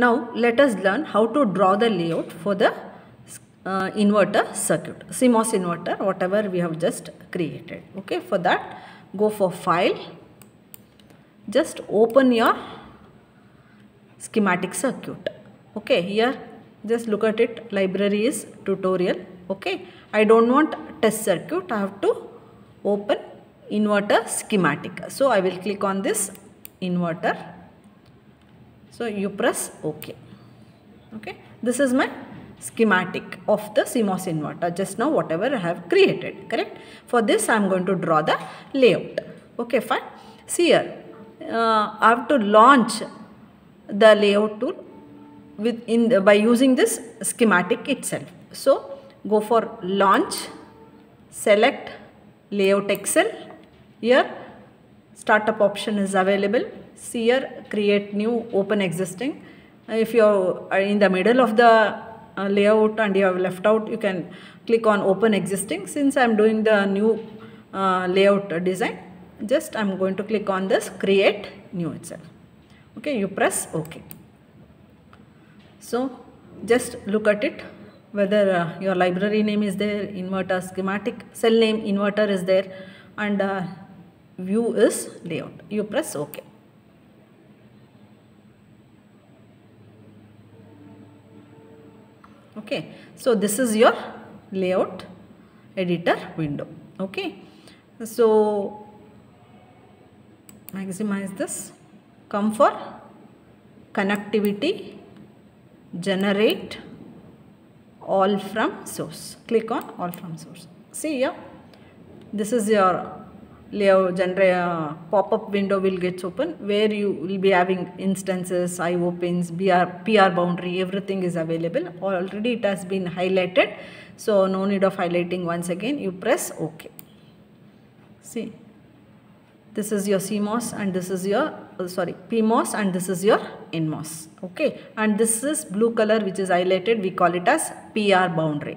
Now let us learn how to draw the layout for the uh, inverter circuit, CMOS inverter, whatever we have just created. Okay, for that go for file, just open your schematic circuit. Okay, here just look at it, library is tutorial. Okay, I don't want test circuit, I have to open inverter schematic. So I will click on this inverter so you press OK. Okay. This is my schematic of the CMOS inverter. Just now whatever I have created. Correct. For this I am going to draw the layout. Okay fine. See here. Uh, I have to launch the layout tool with in the, by using this schematic itself. So go for launch. Select Layout XL. Here startup option is available here create new open existing. If you are in the middle of the uh, layout and you have left out you can click on open existing. Since I am doing the new uh, layout design just I am going to click on this create new itself. Okay you press ok so just look at it whether uh, your library name is there inverter schematic cell name inverter is there and uh, view is layout. You press ok okay. So this is your layout editor window. Okay. So maximize this. Come for connectivity generate all from source. Click on all from source. See here this is your layout generate uh, pop-up window will get open where you will be having instances IO pins BR, PR boundary everything is available. Already it has been highlighted. So no need of highlighting once again. You press OK. See this is your CMOS and this is your uh, sorry PMOS and this is your NMOS okay and this is blue color which is highlighted. We call it as PR boundary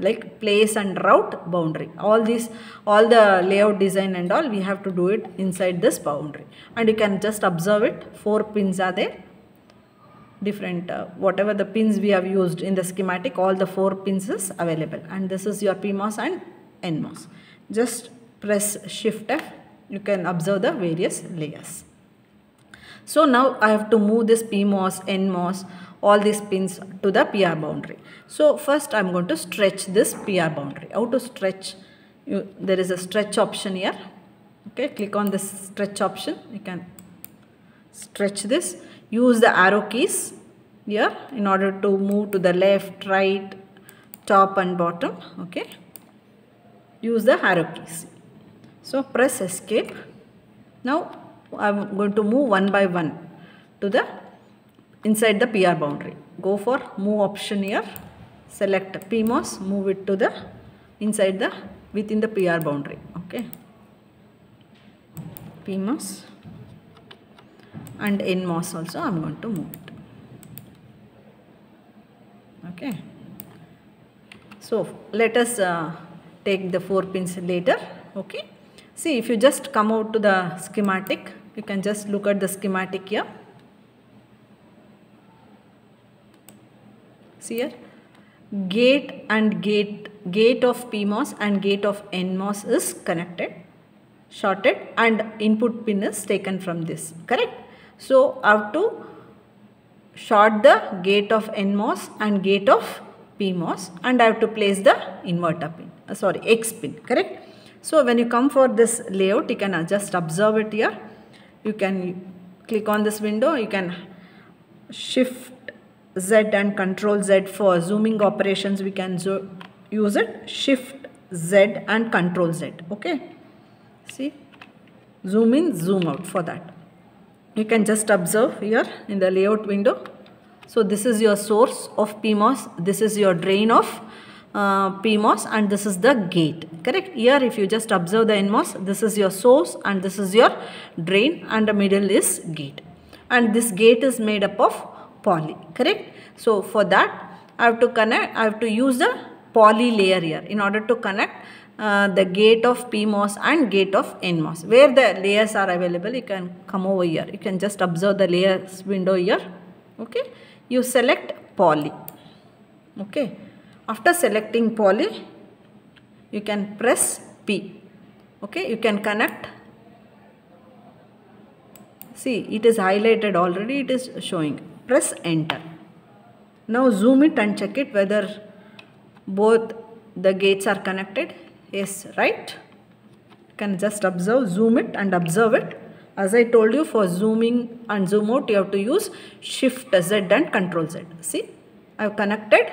like place and route boundary. All these all the layout design and all we have to do it inside this boundary. And you can just observe it. Four pins are there. Different uh, whatever the pins we have used in the schematic all the four pins is available. And this is your PMOS and NMOS just press shift F. You can observe the various layers. So now I have to move this PMOS NMOS all these pins to the PR boundary. So first I am going to stretch this PR boundary. How to stretch? You, there is a stretch option here. Okay, click on this stretch option. You can stretch this. Use the arrow keys here in order to move to the left, right, top and bottom. Okay. Use the arrow keys. So press escape. Now I am going to move one by one to the inside the PR boundary. Go for move option here. Select PMOS, move it to the inside the within the PR boundary. Okay. PMOS and NMOS also I am going to move it. Okay. So let us uh, take the four pins later. Okay. See if you just come out to the schematic, you can just look at the schematic here. See here, gate and gate, gate of PMOS and gate of NMOS is connected, shorted and input pin is taken from this, correct? So, I have to short the gate of NMOS and gate of PMOS and I have to place the inverter pin, uh, sorry, X pin, correct? So, when you come for this layout, you can just observe it here. You can click on this window, you can shift Z and control Z for zooming operations we can use it. Shift Z and control Z okay? See? Zoom in zoom out for that. You can just observe here in the layout window. So this is your source of PMOS this is your drain of uh, PMOS and this is the gate correct? Here if you just observe the NMOS this is your source and this is your drain and the middle is gate. And this gate is made up of poly correct? So for that I have to connect I have to use the poly layer here in order to connect uh, the gate of PMOS and gate of NMOS where the layers are available you can come over here. You can just observe the layers window here okay? You select poly okay? After selecting poly you can press p okay? You can connect. See it is highlighted already it is showing press enter. Now zoom it and check it whether both the gates are connected. Yes right? You can just observe zoom it and observe it. As I told you for zooming and zoom out you have to use shift Z and control Z. See? I have connected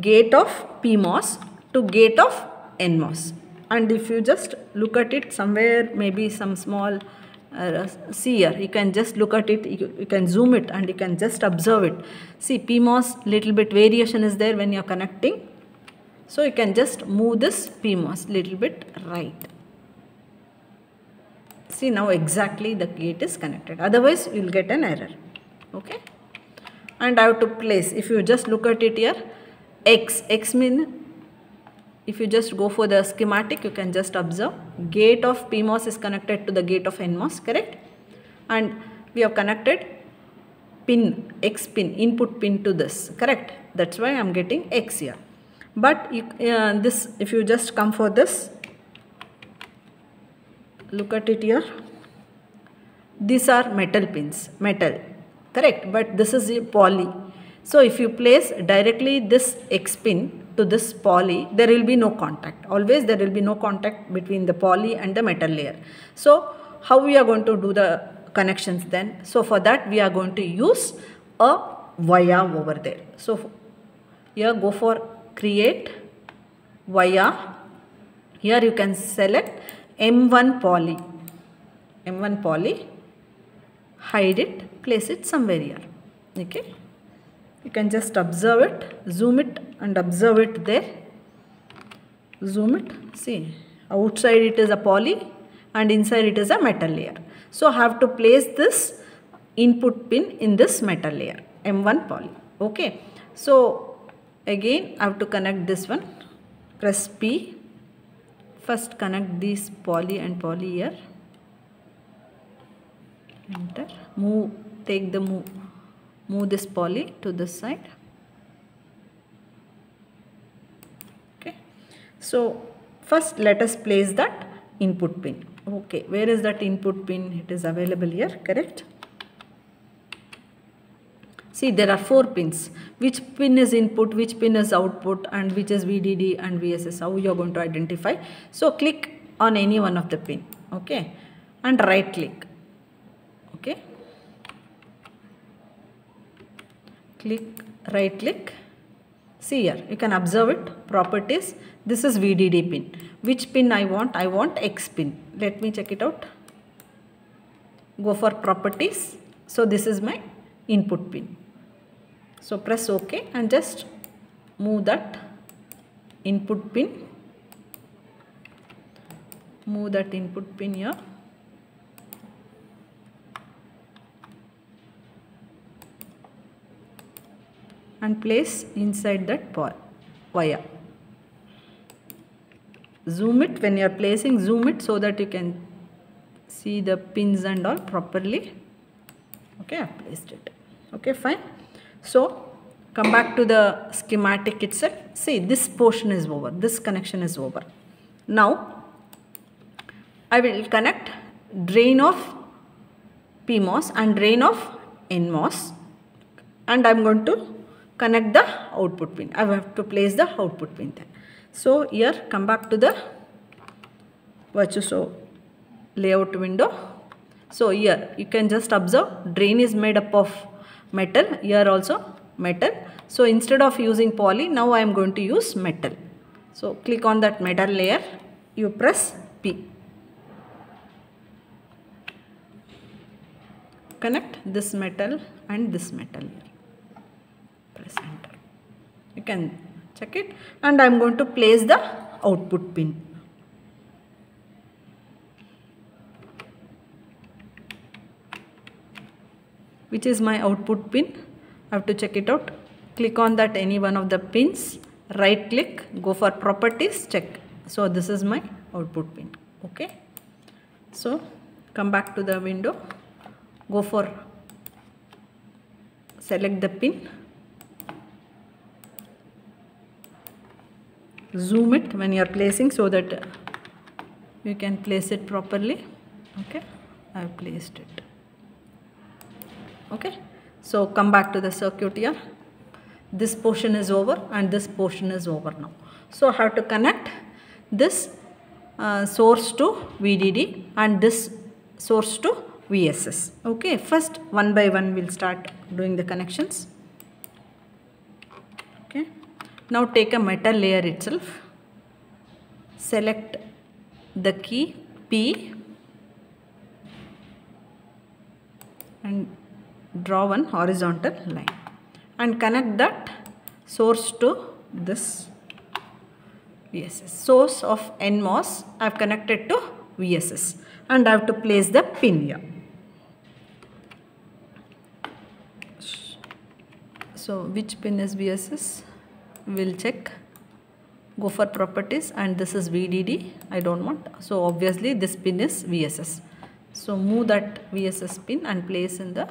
gate of PMOS to gate of NMOS and if you just look at it somewhere maybe some small uh, see here. You can just look at it. You, you, can zoom it and you can just observe it. See PMOS little bit variation is there when you are connecting. So you can just move this PMOS little bit right. See now exactly the gate is connected. Otherwise you will get an error. Okay? And I have to place if you just look at it here X. X mean if you just go for the schematic you can just observe. Gate of PMOS is connected to the gate of NMOS correct? And we have connected pin X pin input pin to this correct? That's why I am getting X here. But you, uh, this if you just come for this look at it here. These are metal pins metal correct? But this is a poly. So if you place directly this X pin to this poly, there will be no contact. Always there will be no contact between the poly and the metal layer. So how we are going to do the connections then? So for that we are going to use a via over there. So here go for create via. Here you can select M1 poly. M1 poly. Hide it. Place it somewhere here. Okay you can just observe it zoom it and observe it there. Zoom it see. Outside it is a poly and inside it is a metal layer. So I have to place this input pin in this metal layer m1 poly. Okay. So again I have to connect this one. Press P. First connect this poly and poly here. Enter. Move take the move move this poly to this side. Okay. So first let us place that input pin. Okay. Where is that input pin? It is available here correct? See there are four pins. Which pin is input which pin is output and which is VDD and VSS how you are going to identify. So click on any one of the pin. Okay. And right click okay click right click see here. You can observe it properties. This is VDD pin. Which pin I want? I want X pin. Let me check it out. Go for properties. So this is my input pin. So press ok and just move that input pin. Move that input pin here and place inside that wire. Zoom it when you are placing zoom it so that you can see the pins and all properly. Okay, I placed it. Okay, fine. So come back to the schematic itself. See this portion is over. This connection is over. Now I will connect drain of PMOS and drain of NMOS and I am going to connect the output pin. I have to place the output pin there. So here come back to the Virtuoso layout window. So here you can just observe drain is made up of metal here also metal. So instead of using poly now I am going to use metal. So click on that metal layer you press P. Connect this metal and this metal you can check it. And I am going to place the output pin. Which is my output pin. I have to check it out. Click on that any one of the pins. Right click. Go for properties. Check. So this is my output pin. Okay. So come back to the window. Go for select the pin zoom it when you are placing so that you can place it properly. Okay I have placed it. Okay so come back to the circuit here. This portion is over and this portion is over now. So I have to connect this uh, source to VDD and this source to VSS okay first one by one we'll start doing the connections. Okay now take a metal layer itself select the key P and draw one horizontal line and connect that source to this VSS. Source of NMOS I have connected to VSS and I have to place the pin here. So which pin is VSS? We'll check. Go for properties and this is VDD. I don't want. So obviously this pin is VSS. So move that VSS pin and place in the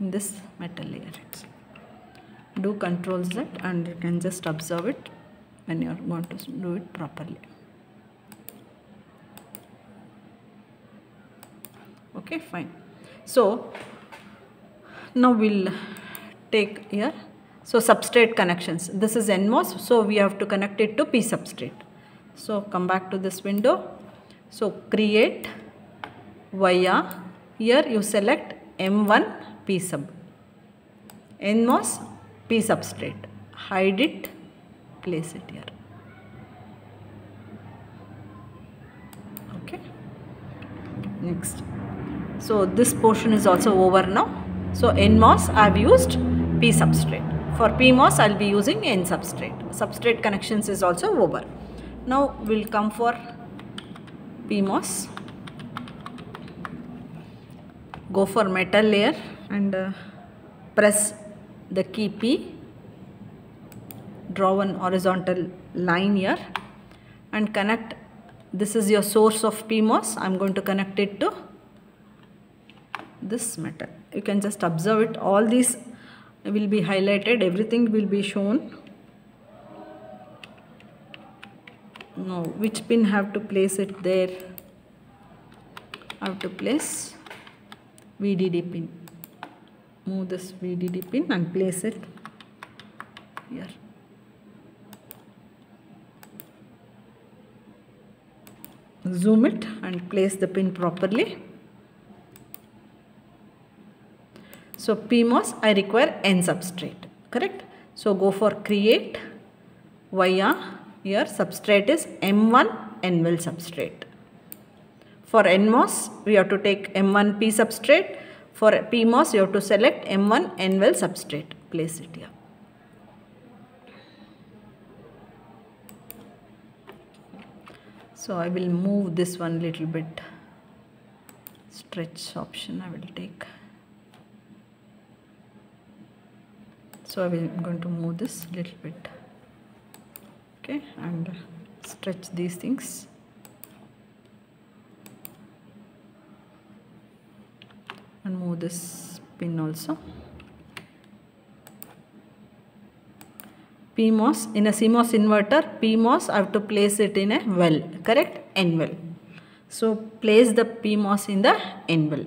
in this metal layer. Do control Z and you can just observe it when you are going to do it properly. Okay, fine. So now we'll take here. So substrate connections. This is NMOS. So we have to connect it to P substrate. So come back to this window. So create via here you select M1 P sub. NMOS P substrate. Hide it, place it here. Okay. Next. So this portion is also over now. So NMOS I have used P substrate. For PMOS I will be using N substrate. Substrate connections is also over. Now we'll come for PMOS. Go for metal layer and uh, press the key P. Draw one horizontal line here and connect. This is your source of PMOS. I'm going to connect it to this metal you can just observe it all these will be highlighted. Everything will be shown. Now which pin have to place it there? Have to place VDD pin. Move this VDD pin and place it here. Zoom it and place the pin properly So PMOS I require N substrate, correct? So go for create via here substrate is M1 NWELL substrate. For NMOS we have to take M1 P substrate. For PMOS you have to select M1 NWELL substrate. Place it here. So I will move this one little bit. Stretch option I will take. So I am going to move this little bit. Okay and stretch these things. And move this pin also. PMOS in a CMOS inverter PMOS I have to place it in a well correct? N well so place the PMOS in the N well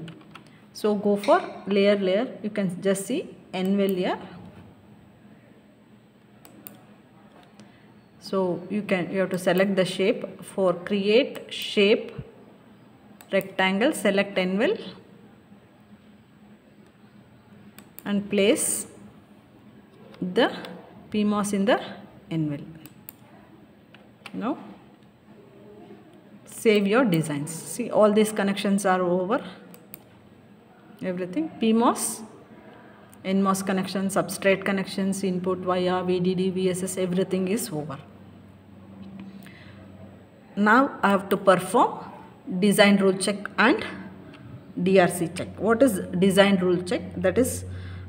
so go for layer layer. You can just see N well here so you can you have to select the shape. For create shape rectangle select N well and place the PMOS in the N well. Now save your designs. See all these connections are over. Everything. PMOS NMOS connections, substrate connections, input via VDD, VSS, everything is over. Now I have to perform design rule check and DRC check. What is design rule check? That is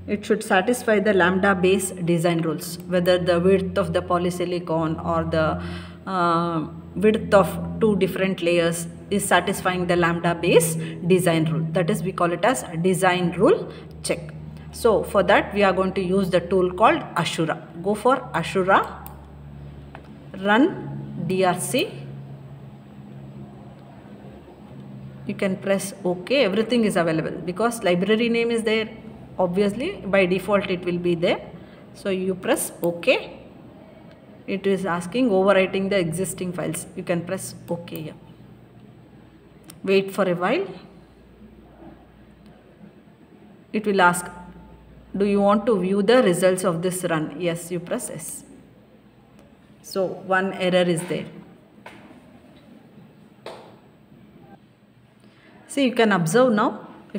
it should satisfy the lambda base design rules whether the width of the polysilicon or the uh, width of two different layers is satisfying the lambda base design rule. That is we call it as design rule check. So for that we are going to use the tool called Assura. Go for Assura, run DRC. You can press OK. Everything is available because library name is there. Obviously by default it will be there. So you press OK it is asking overwriting the existing files you can press ok here wait for a while it will ask do you want to view the results of this run yes you press yes so one error is there see you can observe now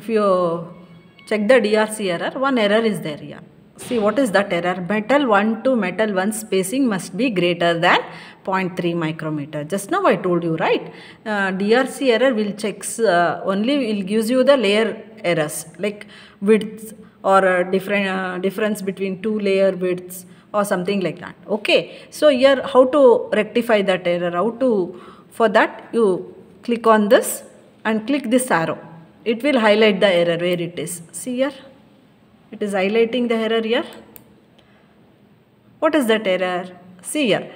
if you check the drc error one error is there here See what is that error? Metal 1 to metal 1 spacing must be greater than 0.3 micrometer. Just now I told you right. Uh, DRC error will checks uh, only will gives you the layer errors like width or uh, different uh, difference between two layer widths or something like that. Okay. So here how to rectify that error? How to for that you click on this and click this arrow. It will highlight the error where it is. See here. It is highlighting the error here. What is that error? See here.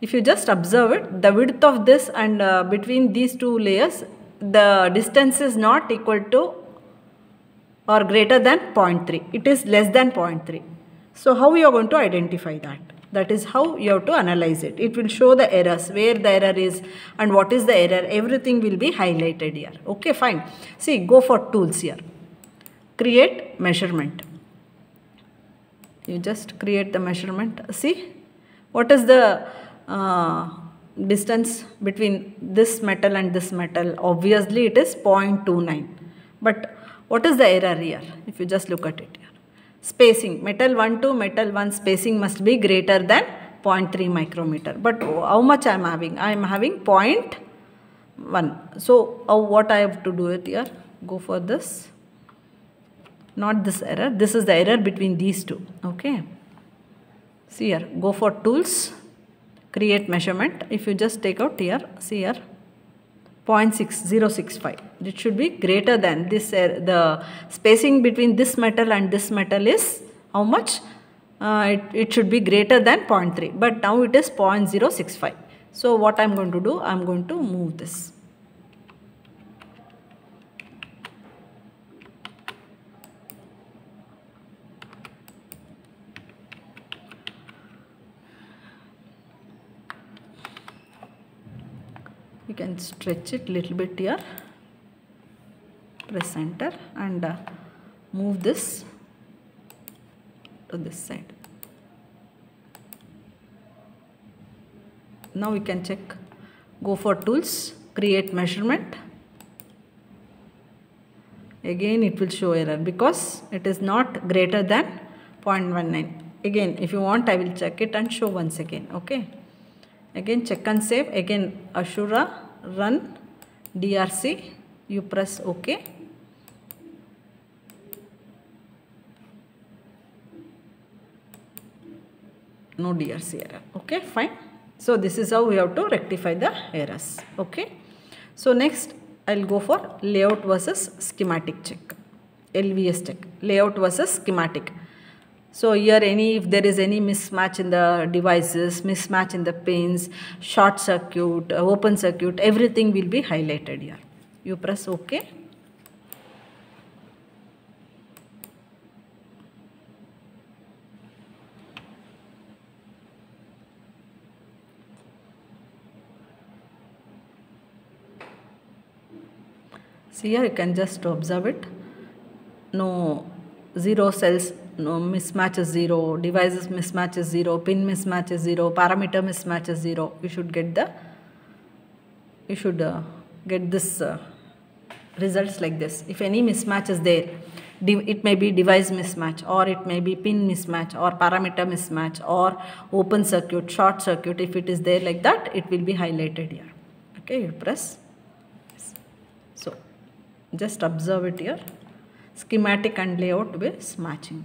If you just observe it, the width of this and uh, between these two layers, the distance is not equal to or greater than 0.3. It is less than 0.3. So how are you are going to identify that? That is how you have to analyze it. It will show the errors, where the error is and what is the error. Everything will be highlighted here. Okay, fine. See, go for tools here. Create measurement you just create the measurement see what is the uh, distance between this metal and this metal obviously it is 0.29 but what is the error here if you just look at it spacing. Metal 1 to metal 1 spacing must be greater than 0.3 micrometer. But how much I am having? I am having 0.1 so uh, what I have to do it here? Go for this. Not this error. This is the error between these two. Okay. See here. Go for tools. Create measurement. If you just take out here. See here 0.6065 it should be greater than this uh, the spacing between this metal and this metal is how much? Uh, it, it should be greater than 0.3 but now it is 0.065 so what I'm going to do I'm going to move this can stretch it little bit here. Press enter and uh, move this to this side. Now we can check go for tools create measurement. Again it will show error because it is not greater than 0.19 again if you want I will check it and show once again okay? Again check and save. Again Assura run DRC you press OK. No DRC error. Okay fine. So this is how we have to rectify the errors. Okay. So next I'll go for layout versus schematic check. LVS check. Layout versus schematic so here any if there is any mismatch in the devices, mismatch in the pins, short circuit, uh, open circuit, everything will be highlighted here. You press OK. See here you can just observe it. No zero cells no mismatch is 0, devices mismatch is 0, pin mismatch is 0, parameter mismatch is 0. You should get the, you should uh, get this uh, results like this. If any mismatch is there, it may be device mismatch or it may be pin mismatch or parameter mismatch or open circuit, short circuit. If it is there like that, it will be highlighted here. Okay, you press. So, just observe it here. Schematic and layout with matching.